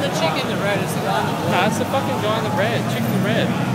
the chicken, the red. It's the guy on the blue. No, it's the fucking guy in the red. Chicken in red.